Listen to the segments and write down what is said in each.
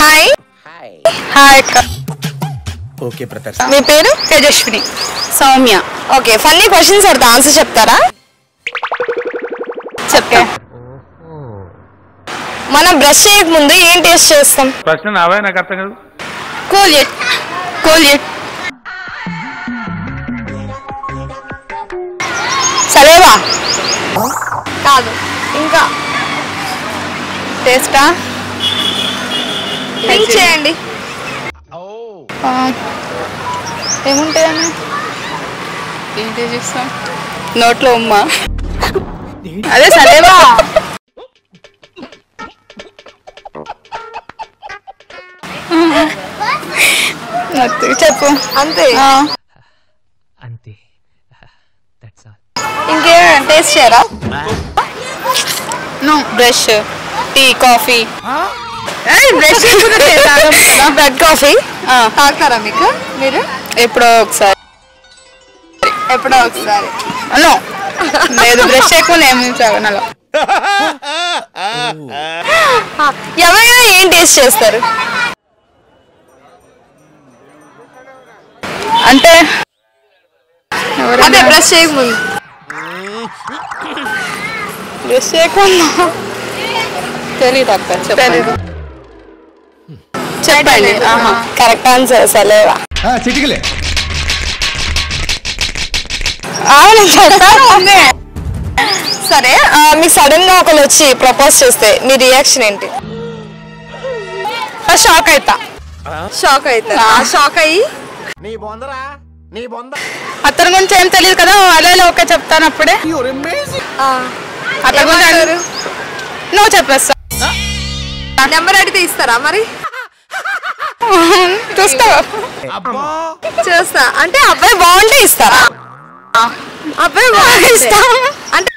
Hi hi అక్క okay brother మీ పేరు? Tejaswini. Soumya. Okay funny questions అడతా answer చెప్తారా? చెప్తా మనం బ్రష్ చేయక ముందు ఏం టేస్ట్ చేస్తాం? ప్రశ్న నావే నాకు అర్థం కాదు. కోల్గేట్ కోల్గేట్ సరేవా? కాదు. ఇంకా. టేస్టా థింక్ చేయండి. ఏముంటాయని ఏంటి చేస్తాం నోట్లో ఉమ్మ. అదే సరేవా. చెప్పు. అంతే. అంతే. దట్స్ ఆల్ ఇంకేం టేస్ట్ చేయరా? No brush tea coffee. Bread coffee తాగుతారా మీకు? మీరు? ఎప్పుడో ఒకసారి. ఎప్పుడో ఒకసారి. నో లేదు బ్రష్ ఎక్కువ తాగనలో ఎవరైనా ఏం టేస్ట్ చేస్తారు? అంటే? అదే బ్రష్ చేయకముందు. బ్రష్ చేయకుండా. తెలీదు అక్క చెప్పండి. చెప్పండి. కరెక్ట్ ఆన్సర్ సలేవా. చిటికలే. అవును సరే మీకు సడన్గా ఒకరు వచ్చి ప్రపోజ్ చేస్తే మీ రియాక్షన్ ఏంటి? షాక్ అవుతా షాక్ అవుతా షాక్ అయ్యి. నీ బొందరా? నీ బొంద. అతని గురించి ఏం తెలియదు కదా అలా ఓకే చెప్తాను అప్పుడే. అతని గురించి నువ్వు చెప్పేస్తా. నెంబర్ అడిగితే ఇస్తారా మరి? చూస్తా. చూస్తా. అంటే అబ్బాయి బాగుంటే ఇస్తారా అబ్బాయి బాగుంటే ఇస్తా. అంటే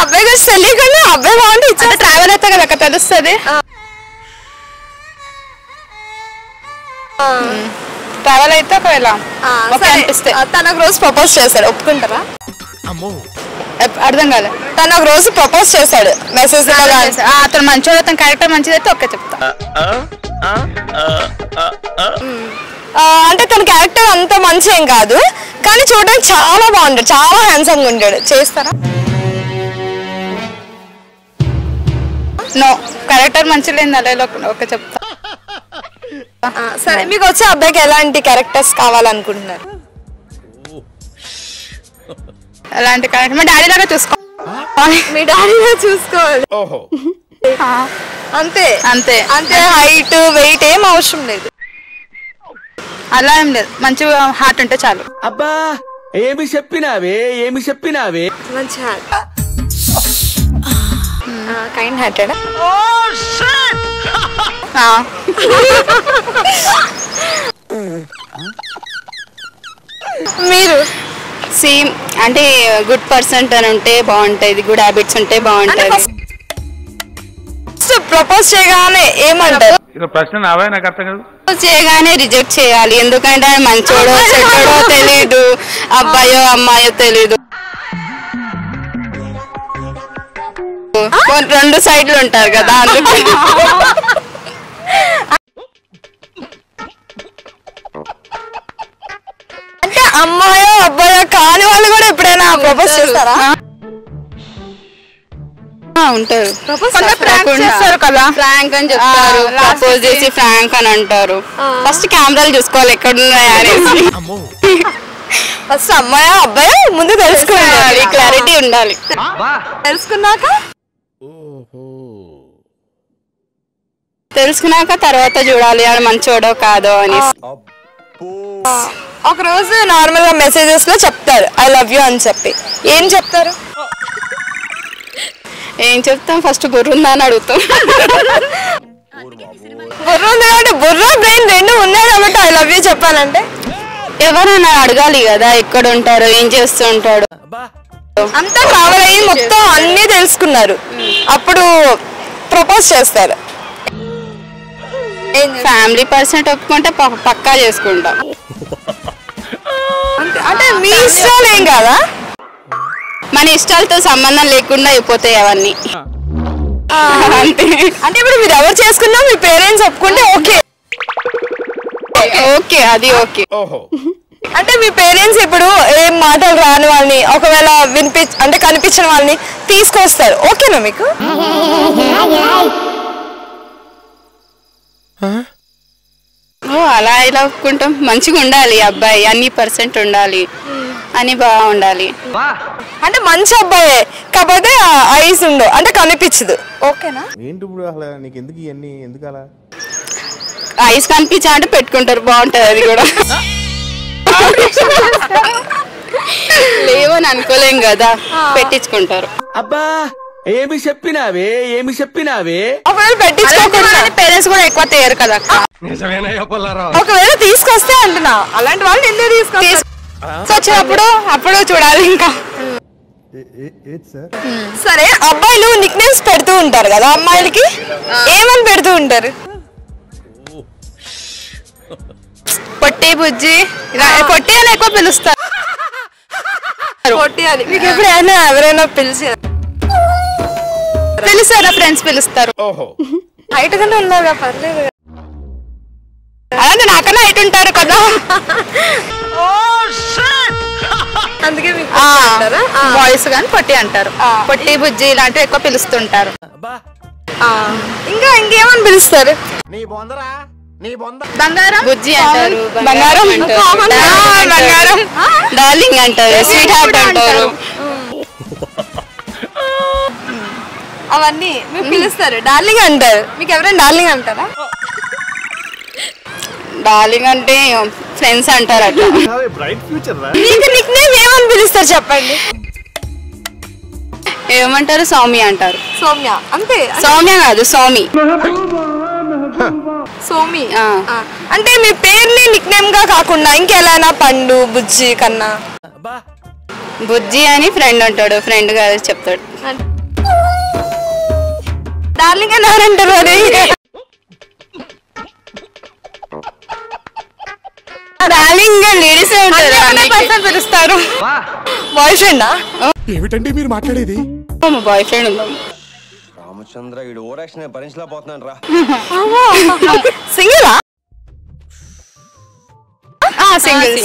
అబ్బాయి గురించి తెలియకుండా అబ్బాయి బాగుంటే ఇచ్చా. ట్రావెల్ అయితే కదా అక్కడ తెలుస్తుంది. ట్రావెల్ అయితే ఒకవేళ. ఓకే అనిపిస్తే తన ఒక రోజు ప్రపోజ్ చేశాడు ఒప్పుకుంటారా? ఎప్- అర్థం కాలే. తను ఒక రోజు ప్రపోజ్ చేశాడు. మెసేజ్ అతను మంచోడు అతని క్యారెక్టర్ మంచిది అయితే ఓకే చెప్తా. ఆ, అంటే తన క్యారెక్టర్ అంత మంచి ఏం కాదు. కానీ చూడడానికి చాలా బాగుంటాడు. చాలా హ్యాండ్సమ్ ఉంటాడు చేస్తారా? నో క్యారెక్టర్ మంచి లేదు అలా ఓకే చెప్తా. సరే మీకు వచ్చే అబ్బాయికి ఎలాంటి క్యారెక్టర్స్ కావాలనుకుంటున్నారు? ఎలాంటి క్యారెక్టర్ మా డాడీ లాగా చూసుకో మీ డాడీగా చూసుకోవాలి. ఓహో. అంతే. అంతే. అంతే హైట్ వెయిట్ ఏం అవసరం లేదు. అలా ఏం లేదు. మంచి హార్ట్ ఉంటే చాలు. అబ్బా ఏమి చెప్పినావే ఏమి చెప్పినావే? మంచి హార్ట్ కైండ్ హార్టెడ్ మీరు? సేమ్ అంటే గుడ్ పర్సన్ అని ఉంటే బాగుంటాయి గుడ్ హ్యాబిట్స్ ఉంటే బాగుంటది. ప్రపోజ్ చేయగానే ఏమంటారు? ప్రశ్న నావే నాకు అర్థం కాదు. చేయగానే రిజెక్ట్ చేయాలి ఎందుకంటే ఆయన మంచోడో చెడ్డోడో తెలీదు అబ్బాయో అమ్మాయో తెలీదు. కొన్- రెండు సైడ్లు ఉంటారు కదా అందుకే. అమ్మాయో అబ్బాయో కాని వాళ్ళు కూడా ఎప్పుడైనా ప్రపోజ్ చేస్తారా? ఆ, ఉంటారు. చేస్తారు. కదా. ఫ్రాంక్ అని చెప్తారు. ప్రపోజ్ చేసి ఫ్రాంక్ అని అంటారు. ఫస్ట్ కెమెరాలు చూసుకోవాలి ఎక్కడ ఉన్నాయా అనేసి ఫస్ట్ అమ్మాయో అబ్బాయో ముందు తెలుసుకోవాలి క్లారిటీ ఉండాలి. తెలుసుకున్నాక? తెలుసుకున్నాక తర్వాత చూడాలి ఆడు మంచోడో కాదో అని ఒక రోజు నార్మల్గా మెసేజెస్లో చెప్తారు ఐ లవ్ యూ అని చెప్పి. ఏం చెప్తారు? ఏం చెప్తాం? ఫస్ట్ బుర్రుందా అని అడుగుతాం. బుర్ర ఉంది కాబట్టి బుర్ర బ్రెయిన్ రెండు ఉన్నాయి కాబట్టి ఐ లవ్ యూ చెప్పాలంటే. ఎవరైనా అడగాలి కదా ఎక్కడ ఉంటారు ఏం చేస్తూ ఉంటాడు. అంతా కవర్ అయ్యి మొత్తం అన్ని తెలుసుకున్నారు. అప్పుడు ప్రపోజ్ చేస్తారు. ఫ్యామిలీ పర్సెంట్ ఒప్పుకుంటే పక్కా చేసుకుంటాం. అంటే మీ ఇష్టాలు ఏం కాదా? మన ఇష్టాలతో సంబంధం లేకుండా అయిపోతాయి అవన్నీ. అంతే అంటే ఇప్పుడు మీరు ఎవరు చేసుకున్నా మీ పేరెంట్స్ ఒప్పుకుంటే ఓకే. ఓకే అది ఓకే. ఓహో. అంటే మీ పేరెంట్స్ ఇప్పుడు ఏం మాటలు రాని వాళ్ళని ఒకవేళ వినిపి అంటే కనిపించిన వాళ్ళని తీసుకొస్తారు. ఓకేనా మీకు? అలా ఇలా ఒప్పుకుంటాం. మంచిగా ఉండాలి అబ్బాయి. అన్ని పర్సెంట్ ఉండాలి. అని బాగా ఉండాలి అంటే మంచి అబ్బాయే. కాకపోతే ఐస్ ఉండవు అంటే కనిపించదు. ఓకేనా? ఏంటి ఇప్పుడు అసలు? నీకు ఎందుకు ఇవన్నీ? ఎందుకు అలా? ఐస్ కనిపించా అంటే పెట్టుకుంటారు. బాగుంటది అది కూడా. లేవని అనుకోలేం కదా. పెట్టించుకుంటారు. అబ్బా ఏమి చెప్పినావే? ఏమి చెప్పినావే? ఒకవేళ పెట్టించుకోకుండా పేరెంట్స్ కూడా ఎక్కువ తేరు కదా ఒకవేళ తీసుకొస్తే అంటున్నా. అలాంటి వాళ్ళు ఎందుకు తీసుకొస్తారు? వచ్చినప్పుడు అప్పుడు చూడాలి ఇంకా. సరే అబ్బాయిలు నిక్ నేమ్స్ పెడుతూ ఉంటారు కదా అమ్మాయిలకి? ఏమని పెడుతూ ఉంటారు? పొట్టి బుజ్జి. ఇలా పొట్టి అని ఎక్కువ పిలుస్తారు. పొట్టి అని. మీకు ఎప్పుడైనా ఎవరైనా పిలిచి పిలుస్తారా ఫ్రెండ్స్ పిలుస్తారు? ఓహో హైట్ గానే ఉన్నారుగా పర్లేదు ఉంటారు కదా. అందుకే బాయ్స్ కానీ పొట్టి అంటారు. పొట్టి బుజ్జి ఇలాంటివి ఎక్కువ పిలుస్తుంటారు. ఇంకా ఇంకేమని పిలుస్తారు? నీ బొందరా? నీ బొంద బంగారం? బుజ్జి అంటారు బంగారం బంగారం. డార్లింగ్ అంటారు. స్వీట్ హార్ట్ అంటారు. అవన్నీ మీరు పిలుస్తారు. డార్లింగ్ అంటారు. మీకు ఎవరైనా డార్లింగ్ అంటారా? డార్లింగ్ అంటే ఫ్రెండ్స్ అంటారు అట్లా బ్రైట్ ఫ్యూచర్ రా మీకు నిక్ నేమ్ ఏమని పిలుస్తారు చెప్పండి? ఏమంటారు? సౌమ్య అంటారు. సౌమ్య అంతే. సౌమ్య కాదు సౌమి. సోమి. అంటే మీ పేరుని నిక్ నేమ్గా కాకుండా ఇంకెలానా పండు బుజ్జి కన్నా? అబ్బా బుజ్జి అని ఫ్రెండ్ ఉంటాడు. ఫ్రెండ్ కాదు చెప్తాడు. డార్లింగ్ అని ఎవరంటారు డార్లింగ్ లేడీస్ ఉంటారు పిలుస్తారు. బాయ్ ఫ్రెండా ఏమిటండి మీరు మాట్లాడేది? మా బాయ్ ఫ్రెండ్ ఉందాం? రామచంద్ర వీడు ఓరాక్షన్ భరించలేకపోతున్నాను రా. సింగిలా సింగిల్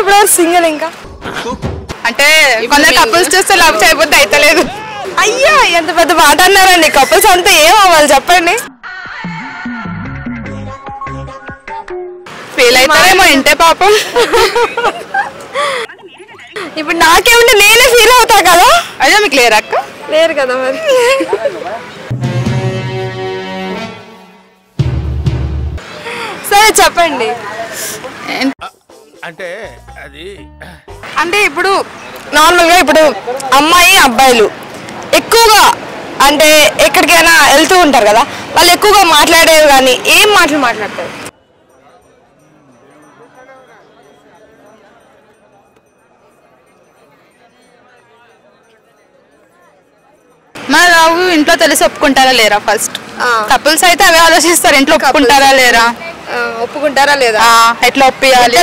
ఇప్పుడు సింగిల్ ఇంకా? అంటే కొందరు కపుల్స్ చూస్తే లవ్ చేయబోతే అయితలేదు. అయ్యా ఎంత పెద్ద మాట అన్నారండి. కపుల్స్ అంతా ఏం అవ్వాలి? చెప్పండి. ఫీల్ అవుతారేమో ఇంటే పాపం. ఇప్పుడు నాకేముంటే నేనే ఫీల్ అవుతా కదా? అదే మీకు లేరు అక్క? లేరు కదా మరి. సరే చెప్పండి. అంటే అది అంటే ఇప్పుడు నార్మల్గా ఇప్పుడు అమ్మాయి అబ్బాయిలు ఎక్కువగా అంటే ఎక్కడికైనా వెళ్తూ ఉంటారు కదా వాళ్ళు ఎక్కువగా మాట్లాడేవి కానీ ఏం మాటలు మాట్లాడతారు మన లవ్ ఇంట్లో తెలిసి ఒప్పుకుంటారా లేరా ఫస్ట్. కపుల్స్ అయితే అవే ఆలోచిస్తారు ఇంట్లో ఒప్పుకుంటారా లేరా? ఒప్పుకుంటారా లేదా? ఎట్లా ఒప్పియాలి?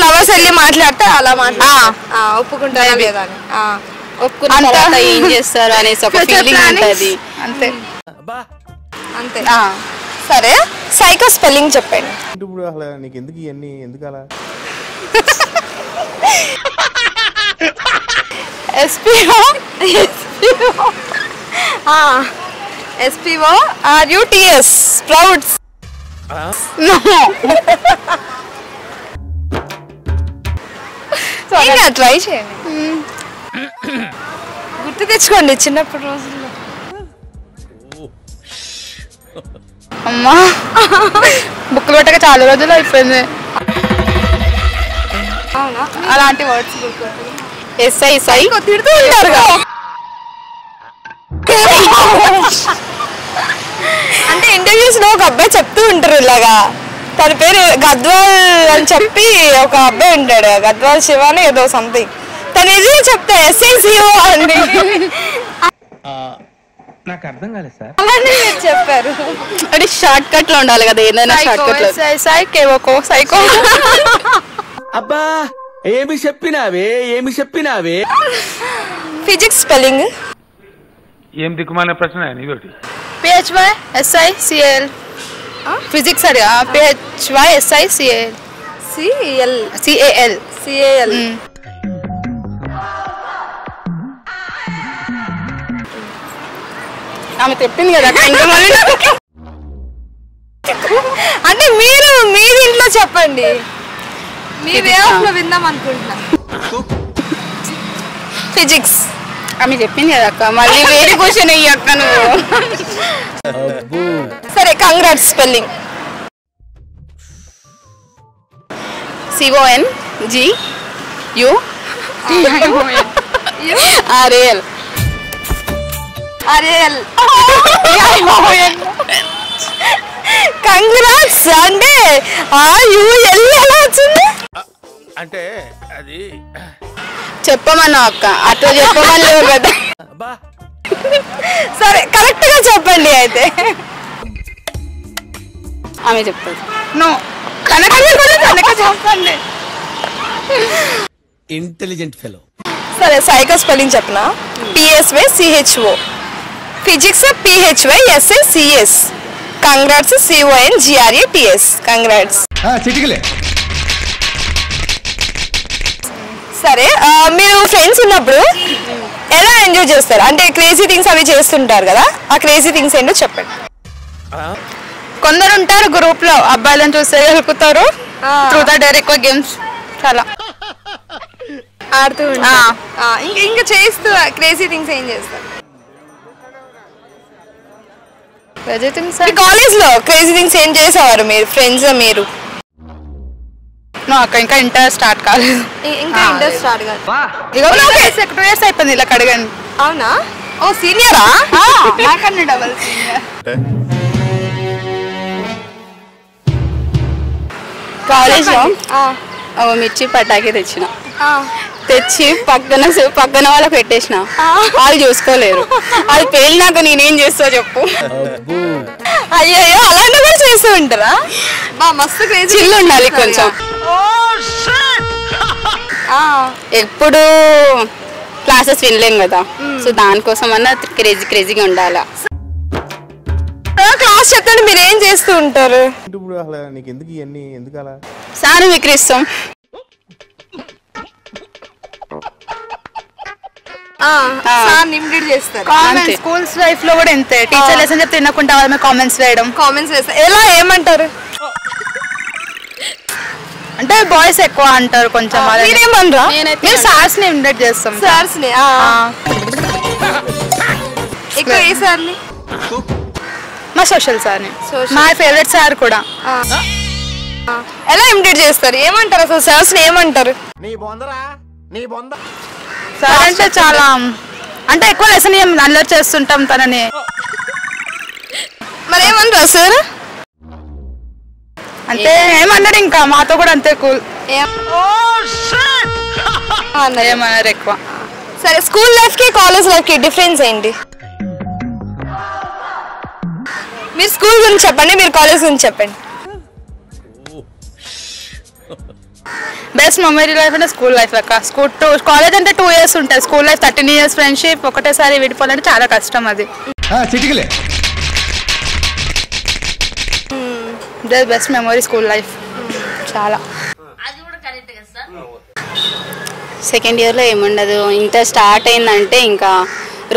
లవర్స్ వెళ్ళి మాట్లాడితే అలా మాట్లా ఆ. ఒప్పుకుంటారా లేదా అని. ఆ, ఒప్పుకున్న తర్వాత ఏం చేస్తారు అనేసి ఒక ఫీలింగ్ ఉంటది. అంతే. అబ్బా అంతే. సరే సైకో స్పెల్లింగ్ చెప్పండి. ఇప్పుడు అసలు నీకు ఎందుకు ఇవన్నీ? ఎందుకు అలా? S P O? S P O? R U T S sprouts ఇంకా ట్రై చేయండి. గుర్తు తెచ్చుకోండి చిన్నప్పుడు రోజుల్లో. అమ్మా. బుక్ పెట్టక చాలా రోజులు అయిపోయింది. అలాంటి వర్డ్స్ ఎస్ఐ సై తిడుతూ ఉంటారు అంటే ఇంటర్వ్యూస్లో ఒక అబ్బాయి చెప్తూ ఉంటారు ఇలాగా. తన పేరు గద్వాల్ అని చెప్పి ఒక అబ్బాయి ఉంటాడు. గద్వాల్ శివ అని ఏదో సంథింగ్ తను ఇది చెప్తే ఎస్ఐసిఓ అండి నాకు అర్థం కాలేదు సార్. అలానే మీరు చెప్పారు. అది షార్ట్ కట్లో ఉండాలి కదా ఏదైనా షార్ట్ కట్లో. సైకో సైకో అబ్బా! ఏమి చెప్పినావే? ఏమి చెప్పినావే? ఫిజిక్స్ స్పెల్లింగ్ ఏం దిక్కుమాలిన ప్రశ్న ఇదొకటి. P H Y S I C L physics అడిగా. P H Y S I C L C L C A L C A L ఆమె చెప్పింది కదా అంటే మీరు మీ ఇంట్లో చెప్పండి. ఏ విందాం అనుకుంటున్నా. ఫిజిక్స్ ఆమె చెప్పింది కదా అక్క మళ్ళీ వేరే క్వశ్చన్ అయ్యి అక్క నువ్వు. సరే congrats spelling C O N G U R A L R A L congrats అంటే ఆ యు ఎల్ ఎలా వచ్చింది? అంటే అది చెప్పమన్నా అక్క అట్లా చెప్పమని కదా. సరే కరెక్ట్గా చెప్పండి అయితే. ఆమె చెప్తుంది. నో. కనక కనక చెప్పండి. ఇంటెలిజెంట్ ఫెలో సరే సైకో స్పెల్లింగ్ చెప్పనా? P S Y C H O physics P H Y S A C S congrats C O N G R A T S congrats చిటికలే. సరే మీరు ఫ్రెండ్స్ ఉన్నప్పుడు ఎలా ఎంజాయ్ చేస్తారు? అంటే క్రేజీ థింగ్స్ అవి చేస్తుంటారు కదా ఆ క్రేజీ థింగ్స్ ఏంటో చెప్పండి. కొందరు ఉంటారు గ్రూప్లో అబ్బాయిలను చూస్తే హెల్పుతారు త్రూ ద డైరెక్ట్ ఎక్కువ గేమ్స్ చాలా. ఆడుతూ ఇంకా ఇంకా చేస్తూ క్రేజీ థింగ్స్ ఏం చేస్తారు? క్రేజీ థింగ్స్ కాలేజ్లో క్రేజీ థింగ్స్ ఏం చేసేవారు మీరు? ఫ్రెండ్స్ మీరు? అక్క ఇంకా ఇంటర్ స్టార్ట్ కాలేదు. ఇంకా ఇంటర్ స్టార్ట్ కాదు ఇక టూ ఇయర్స్ అయిపోయింది ఇలా అడగండి అవునా? ఓ సీనియరా? నాకన్నా డబల్ సీనియర్ కాలేజ్ ఓ మిర్చి పటాకి తెచ్చిన. తెచ్చి పక్కన పక్కన వాళ్ళకి పెట్టేసిన. వాళ్ళు చూసుకోలేరు. అది పేలినాక నేనేం చేస్తా చెప్పు. అయ్యో అలాంటి కూడా చేస్తూ ఉంటారా? మస్తు చిల్లు ఉండాలి కొంచెం. ఎప్పుడు క్లాసెస్ వినలేం కదా. సో దానికోసం అన్న క్రేజీ క్రేజీగా ఉండాలా. క్లాస్ చెప్తాను మీరు ఏం చేస్తూ ఉంటారు? ఇప్పుడు అసలు నీకు ఎందుకు ఇవన్నీ? ఎందుకు అలా? Sir విక్రిస్తాం comments. స్కూల్స్ లైఫ్లో కూడా ఇంతే. టీచర్ లెసన్ చెప్తే తినకుండా వాళ్ళ మీద కామెంట్స్ వేయడం. కామెంట్స్ ఎలా ఏమంటారు? అంటే బాయ్స్ ఎక్కువ అంటారు కొంచెం మీరేమనరా? మేము సార్స్ని ఇన్వైట్ చేస్తాం సార్స్ని ఎక్కువ ఏ సార్ని? మా సోషల్ సార్ మా ఫేవరెట్ సార్ కూడా. ఎలా ఇమిటేట్ చేస్తారు? ఏమంటారు అసలు సార్స్ని ఏమంటారు? నీ బొందరా? నీ బొంద. సార్ అంటే చాలా అంటే ఎక్కువ లెసన్ ఏం అల్లరి చేస్తుంటాం తనని. మరి ఏమంటారు సార్ అంటే ఏమన్నారు ఇంకా? మాతో కూడా అంతే కూల్ ఏమన్నారు? ఎక్కువ. సరే స్కూల్ లైఫ్కి కాలేజ్ లైఫ్కి డిఫరెన్స్ ఏంటి? మీరు స్కూల్ గురించి చెప్పండి మీరు కాలేజ్ గురించి చెప్పండి. బెస్ట్ మెమరీ లైఫ్ అంటే స్కూల్ లైఫ్ అక్క. స్కూల్ టూ కాలేజ్ అంటే టూ ఇయర్స్ ఉంటుంది school life thirteen years friendship ఒకటేసారి విడిపోవాలంటే చాలా కష్టం అది. బెస్ట్ మెమరీ స్కూల్ లైఫ్ చాలా. సెకండ్ ఇయర్లో ఏముండదు. ఇంటర్ స్టార్ట్ అయిందంటే ఇంకా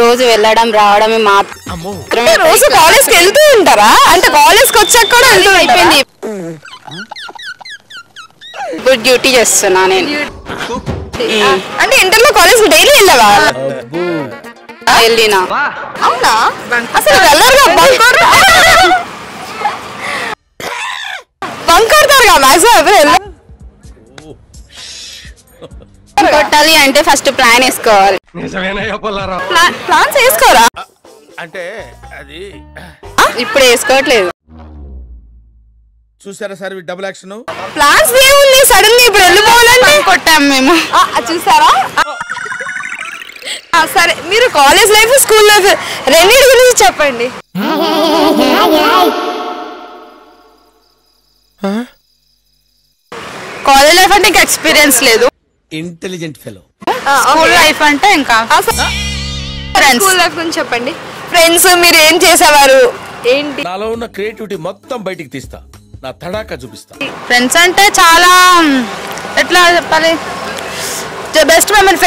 రోజు వెళ్ళడం రావడమే మాత్రమే రోజు కాలేజ్కి వెళ్తూ ఉంటారా? అంటే కాలేజ్కి వచ్చాక కూడా వెళ్తూ అయిపోయింది. ఇప్పుడు డ్యూటీ చేస్తున్నా నేను. అంటే ఇంటర్లో కాలేజ్ డైలీ వెళ్ళవా? వెళ్ళినా. అవునా? అసలు వెళ్ళరుగా బంక్ బంక్ కొడతారుగా మ్యాక్సిమం ఎవరు వెళ్ళరు? కొట్టాలి అంటే ఫస్ట్ ప్లాన్ వేసుకోవాలి. ప్లాన్స్ వేసుకోరా? అంటే అది ఇప్పుడు వేసుకోవట్లేదు. చూసారా సార్ డబుల్ యాక్షన్ ప్లాన్స్ ఏముంది సడన్గా ఇప్పుడు వెళ్ళిపోవాలంటే? కొట్టాం మేము. చూసారా? సరే మీరు కాలేజ్ లైఫ్ స్కూల్ లైఫ్ రెండింటి గురించి చెప్పండి. కాలేజ్ లైఫ్ అంటే ఇంకా ఎక్స్పీరియన్స్ లేదు. Intelligent fellow. స్కూల్ లైఫ్ అంటే ఇంకా? ఫ్రెండ్స్ స్కూల్ లైఫ్ గురించి చెప్పండి. ఫ్రెండ్స్ మీరు ఏం చేసేవారు? ఏంటి? నాలో ఉన్న క్రియేటివిటీ మొత్తం బయటికి తీస్తా. నా తడాకా చూపిస్తా. ఫ్రెండ్స్ అంటే చాలా ఎట్లా చెప్పాలి? బెస్ట్ మెమరీ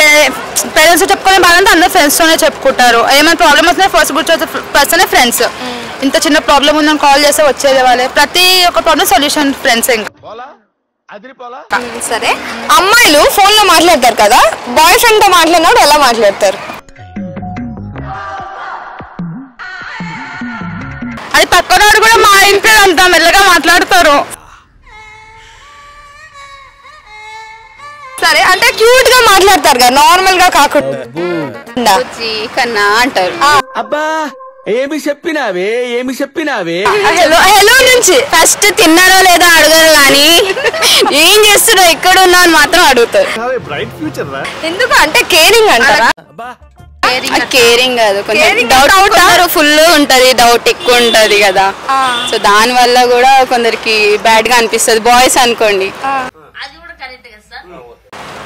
పేరెంట్స్ చెప్పుకునే బాధంతా అందరూ ఫ్రెండ్స్తోనే చెప్పుకుంటారు. ఏమైనా ప్రాబ్లమ్ వస్తే ఫస్ట్ గుర్తు పర్సనే ఫ్రెండ్స్ ఇంత చిన్న ప్రాబ్లం ఉందని కాల్ చేస్తే వచ్చేది వాళ్ళే. ప్రతి ఒక్క ప్రాబ్లం సొల్యూషన్ ఫ్రెండ్స్ ఇంకా. సరే. అమ్మాయిలు ఫోన్లో మాట్లాడతారు కదా బాయ్ ఫ్రెండ్తో మాట్లాడినప్పుడు ఎలా మాట్లాడతారు? అది పక్కనోడు కూడా మా ఇంట్లో అంత మెల్లగా మాట్లాడతారు. సరే అంటే క్యూట్గా మాట్లాడతారు కదా నార్మల్గా కాకుండా. కన్నా అంటారు. అబ్బా! ఏమి చెప్పినావే? ఏమి చెప్పినావే? హలో హలో నుంచి. ఫస్ట్ తిన్నారో లేదో అడగరు కానీ ఏం చేస్తున్నావు ఎక్కడ ఉన్నావు అని మాత్రం అడుగుతారు. ఎందుకు? అంటే కేరింగ్ అంటారా? అబ్బా. కేరింగ్ కాదు. కొంచెం డౌట్ ఆ? ఫుల్ ఉంటది డౌట్ ఎక్కువ ఉంటది కదా. సో దాని వల్ల కూడా కొందరికి బ్యాడ్గా అనిపిస్తుంది. బాయ్స్ అనుకోండి.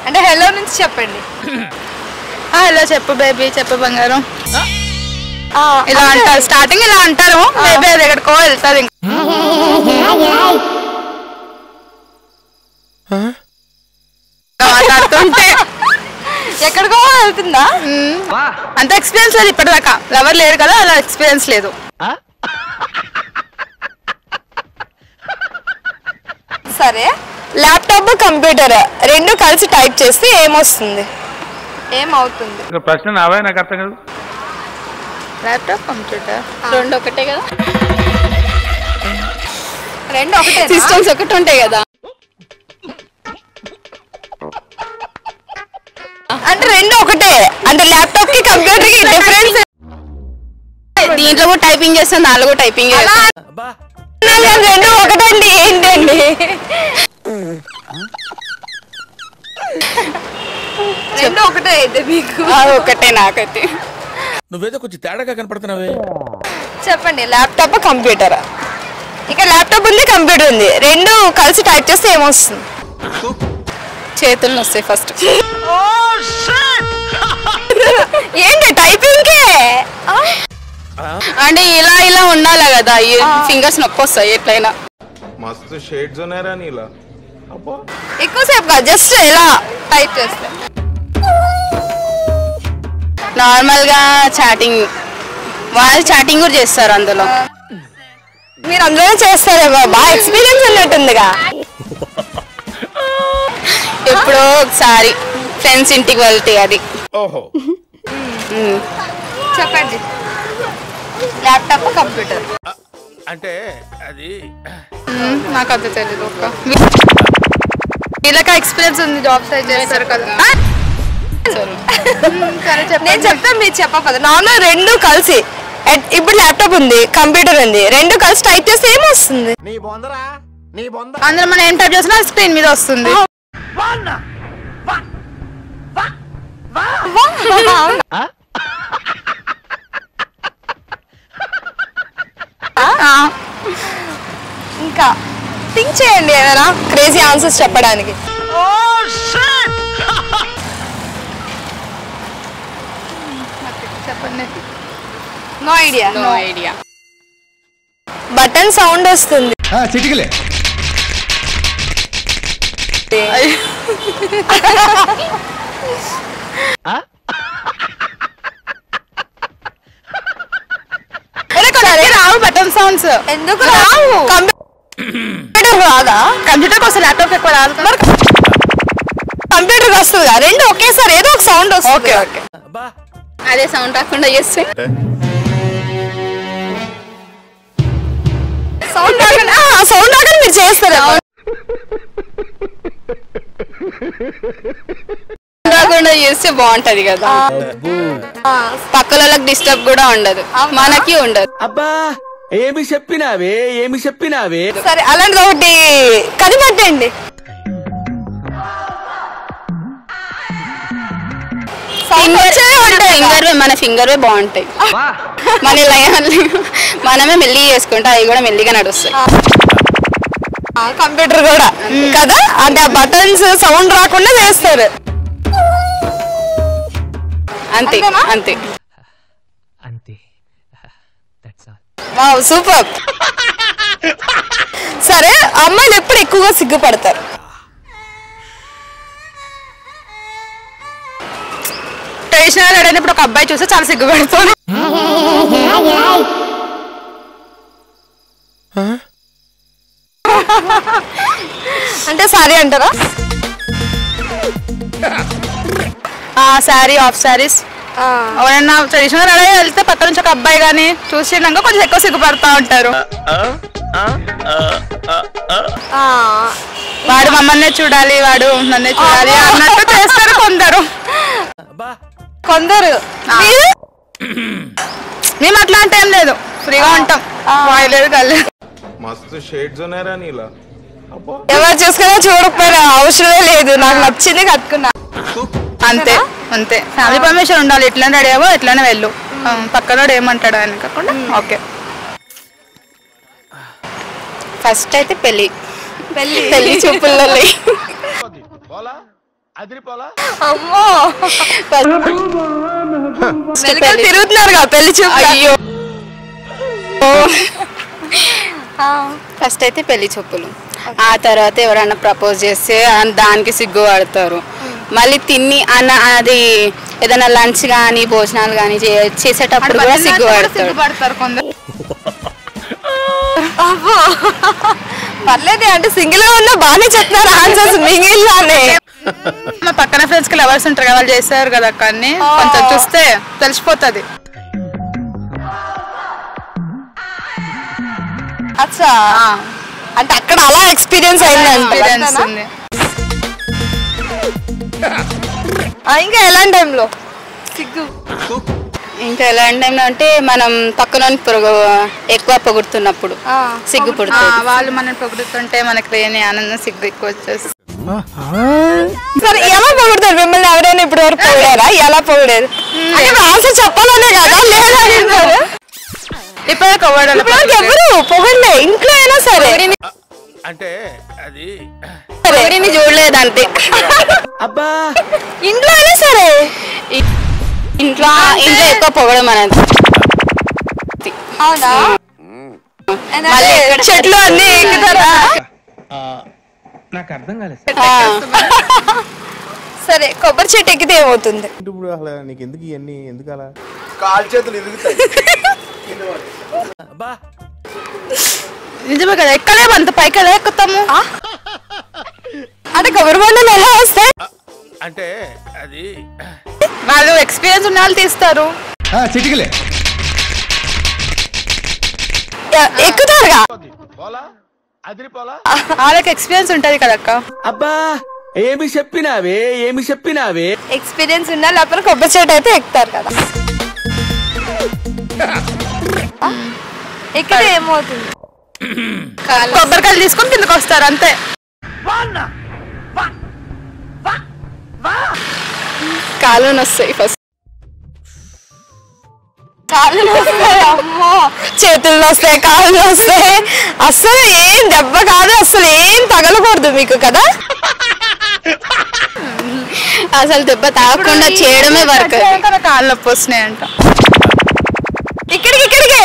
అంటే హలో నుంచి చెప్పండి. హలో చెప్పు బేబీ చెప్పు బంగారం. ఇలా అంటారు. స్టార్టింగ్ ఇలా అంటారు. బేబీ అది ఎక్కడికో వెళ్తారు ఇంకా. మాట్లాడుతుంటే. ఎక్కడికో వెళ్తుందా? అంత ఎక్స్పీరియన్స్ లేదు ఇప్పటిదాకా. లవర్ లేరు కదా అలా ఎక్స్పీరియన్స్ లేదు. సరే. ల్యాప్టాప్ కంప్యూటర్ రెండు కలిసి టైప్ చేస్తే ఏమొస్తుంది? ఏమవుతుంది? ప్రశ్న నావే నాకు అర్థం కాదు. Laptop computer? రెండు ఒకటే కదా? రెండు ఒకటే సిస్టమ్స్ ఒకటి ఉంటాయి కదా. అంటే రెండు ఒకటే. అంటే ల్యాప్టాప్కి కంప్యూటర్కి డిఫరెన్స్ దీంట్లో కూడా టైపింగ్ చేస్తాం దాంట్లో కూడా టైపింగ్ రెండు ఒకటండి ఏంటండి? రెండు ఒకటే అయితే మీకు. ఒకటే నాకైతే. నువ్వేదో కొంచెం తేడాగా కనపడుతున్నావే. చెప్పండి ల్యాప్టాప్ కంప్యూటర్ ఇక ల్యాప్టాప్ ఉంది కంప్యూటర్ ఉంది. రెండు కలిసి టైప్ చేస్తే ఏమొస్తుంది? చేతులు నొస్తాయి ఫస్ట్ ఏంటి టైపింగ్కే అంటే ఇలా ఇలా ఉండాలి కదా ఫింగర్స్ నొప్పి వస్తాయి ఎట్లయినా. మస్తు షేడ్స్ ఉన్నాయరా నీలా. ఎక్కువసేపు కాదు జస్ట్ ఇలా టైప్ చేస్తే. నార్మల్గా చాటింగ్ వాళ్ళు చాటింగ్ కూడా చేస్తారు అందులో. మీరు అందులో చేస్తారేమో బాగా ఎక్స్పీరియన్స్ ఉన్నట్టుందిగా. ఎప్పుడో ఒకసారి ఫ్రెండ్స్ ఇంటికి వెళ్తే అది. ఓహో. చెప్పండి. ల్యాప్టాప్ కంప్యూటర్ అంటే అది నాకు అంత తెలియదు ఒక్క వీళ్ళకి ఎక్స్పీరియన్స్ ఉంది జాబ్ సైడ్ చేస్తారు కదా. నేను చెప్తాను మీరు చెప్పకపోతే నార్మల్ రెండు కలిసి. ఇప్పుడు ల్యాప్టాప్ ఉంది కంప్యూటర్ ఉంది. రెండు కలిసి టైప్ చేస్తే ఏమొస్తుంది? నీ బొందరా? నీ బొంద. అందులో మనం ఏం టైప్ చేసినా స్క్రీన్ మీద వస్తుంది. ఇంకా. థింక్ చేయండి ఏదైనా. క్రేజీ ఆన్సర్స్ చెప్పడానికి. చెప్పండి. No idea no idea button sound వస్తుంది. చిటికలే. రావు బటన్ సౌండ్స్ ఎందుకు రావు? కంప్యూటర్ రాదా? కంప్యూటర్ కోసం ల్యాప్టాప్ ఎక్కువ రాదు కంప్యూటర్ వస్తుందా? రెండు ఒకేసారి ఏదో ఒక సౌండ్ వస్తుంది. ఓకే ఓకే అదే సౌండ్ రాకుండా చేస్తే. సౌండ్ రాకుండా సౌండ్ రాకుండా మీరు చేస్తారు? రాకుండా చేస్తే బాగుంటది కదా. పక్కల వాళ్ళకి డిస్టర్బ్ కూడా ఉండదు. మనకి ఉండదు. అబ్బా ఏమి చెప్పినావే ఏమి చెప్పినావే? సరే అలాంటిది ఒకటి కనిపెట్టండి. ఫింగర్సే ఉంటాయి ఫింగర్ మన ఫింగర్వే బాగుంటాయి. మన లయాన్ని మనమే మెల్లిగా చేసుకుంటే అవి కూడా మెల్లిగా నడుస్తాయి. కంప్యూటర్ కూడా. కదా? అంటే ఆ బటన్స్ సౌండ్ రాకుండా చేస్తారు అంతే అంతే. Wow super. సరే అమ్మాయిలు ఎప్పుడు ఎక్కువగా సిగ్గుపడతారు? ట్రెడిషనల్ అడిగినప్పుడు ఒక అబ్బాయి చూస్తే చాలా సిగ్గుపడతాను అంటే సారీ అంటారా? శారీ ఆఫ్ శారీస్ ఎవరైనా ట్రెడిషనల్ అడిగి వెళ్తే పక్క నుంచి ఒక అబ్బాయి కానీ చూసినాక కొంచెం ఎక్కువ సిగ్గుపడతా ఉంటారు. ఆ, వాడు మమ్మల్ని చూడాలి వాడు నన్నే చూడాలి అన్నట్టు చేస్తారు కొందరు. కొందరు? మేము అట్లా అంటే ఏం లేదు. ఫ్రీగా ఉంటాం. మస్తు షేడ్స్ ఉన్నాయరా నీలా. అబ్బా. ఎవరు చూసుకున్నా చూడకపోయినా అవసరమే లేదు. నాకు నచ్చింది కట్టుకున్నా. అంతే అంతే. ఫ్యామిలీ పర్మిషన్ ఉండాలి. ఎట్లా రెడీ అవ్వో ఎట్లానే వెళ్ళు. పక్కనోడు ఏమంటాడు అని కాకుండా ఓకే. ఫస్ట్ అయితే పెళ్ళి పెళ్ళి పెళ్ళి చూపుల్లో అమ్మో! తిరుగుతున్నారు పెళ్ళి అయ్యో. ఫస్ట్ అయితే పెళ్ళి చూపులు. ఆ తర్వాత ఎవరైనా ప్రపోజ్ చేస్తే దానికి సిగ్గు పడతారు. మళ్ళీ తిని అన్న అది ఏదైనా లంచ్ కానీ భోజనాలు కానీ చేసేటప్పుడు కూడా సిగ్గు పడతారు. పర్లేదే అంటే సింగిల్గా ఉన్నా బాగానే చెప్తున్నారు ఆన్సర్స్ మిగిలినానే మా పక్కన ఫ్రెండ్స్కి లవర్స్ ఉంటారు కదా వాళ్ళు చేస్తారు కదా అక్క అన్ని. కొంచెం చూస్తే తెలిసిపోతుంది. అచ్చా. అంటే అక్కడ అలా ఎక్స్పీరియన్స్ అయిందంటే. ఎక్స్పీరియన్స్ ఉంది. ఇంకా ఎలాంటి టైంలో సిగ్గు. ఇంకా ఎలాంటి టైంలో అంటే మనం పక్కన పొరుగు ఎక్కువ పొగుడుతున్నప్పుడు సిగ్గు పుడుతుంది వాళ్ళు మనల్ని పొగుడుతుంటే మనకి లేని ఆనందం సిగ్గు ఎక్కువ వచ్చేస్తుంది. సరే ఎలా పొగుడతారు మిమ్మల్ని ఎవరైనా ఇప్పుడు వరకు పొగిడారా? ఎలా పొగిడారు? అంటే ఆన్సర్ చెప్పాలనే కదా లేదా అంటారు? ఇప్పుడు కొవ్వడాలి ఇప్పుడు వరకు ఎవరు పొగడలే ఇంట్లో అయినా సరే. అంటే అది చూడలేదు అంతే అబ్బా ఇంట్లో అయినా సరే. ఇంట్లో ఇంట్లో ఎక్కువ పొగడం అనేది. అవునా? మళ్ళీ ఎక్కడ చెట్లు అన్ని ఎక్కుతారా నాకు అర్థం కాలేదు. ఆ, సరే కొబ్బరి చెట్టు ఎక్కితే ఏమవుతుంది? ఇప్పుడు అసలు నీకు ఎందుకు ఇవన్నీ ఎందుకు అలా? అబ్బా నిజమే కదా ఎక్కలేము అంత పైకి ఎలా ఎక్కుతాము? అంటే కొబ్బరి బండలు ఎలా వస్తాయి అంటే అది వాళ్ళు ఎక్స్పీరియన్స్ ఉన్న వాళ్ళు తీస్తారు. చిటికలే. ఎక్కుతారుగా. వాళ్ళకి ఎక్స్పీరియన్స్ ఉంటది కదక్క. అబ్బా ఏమి చెప్పినావే ఏమి చెప్పినావే? ఎక్స్పీరియన్స్ ఉన్నా లేకపోతే కొబ్బరి చెట్టు అయితే ఎక్కుతారు కదా. ఎక్కితే ఏమవుతుంది? కొబ్బరికాయలు తీసుకొని కిందకి వస్తారు అంతే. కాళ్ళు నొస్తాయి ఫస్ట్. కాళ్ళు వస్తాయి అమ్మో. చేతులు వస్తాయి కాళ్ళు వస్తాయి అస్సలు ఏం దెబ్బ కాదు అసలు ఏం తగలకూడదు మీకు కదా? అసలు దెబ్బ తాగకుండా చేయడమే వర్క్. కాళ్ళు నొప్పి వస్తున్నాయి అంట. ఇక్కడికి ఇక్కడికి.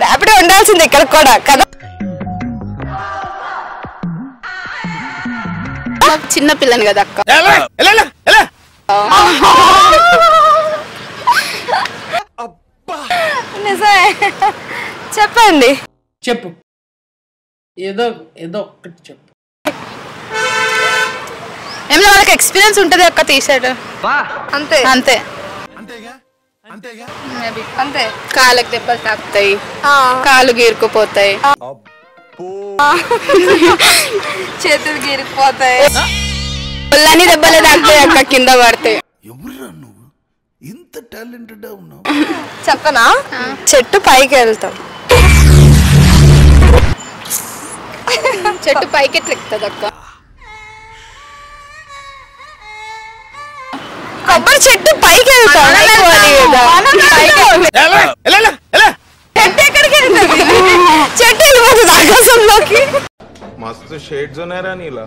ర్యాపిడ్ ఉండాల్సింది ఇక్కడ కూడా కదా? చిన్న పిల్లని కదా అక్క. ఎలా ఎలా ఎలా, ఎలా నిజమే. చెప్పండి. చెప్పు. ఏదో ఏదో ఒక్కటి చెప్పు. ఏమన్నా వాళ్ళకి ఎక్స్పీరియన్స్ ఉంటది అక్క తీసాడు అంతే. అంతే మేబీ. అంతే. కాళ్ళకి దెబ్బలు తాకుతాయి. ఆ, కాళ్ళు గీరుకుపోతాయి. చేతులు గీరిపోతాయి. పొల్లని తాగుతాయి అక్క కింద పడితే. ఇంత టాలెంటెడ్ ఉన్నావు. చెప్పనా? చెట్టు పైకి వెళ్తాం. చెట్టు పైకి ఎట్లా అక్క. కొబ్బరి చెట్టు పైకి వెళ్తాం. చెట్టు ఎక్కడికి చెట్టు వెళ్ళిపోతుంది ఆకాశంలోకి. మస్తు షేడ్స్ ఉన్నారా నీలా.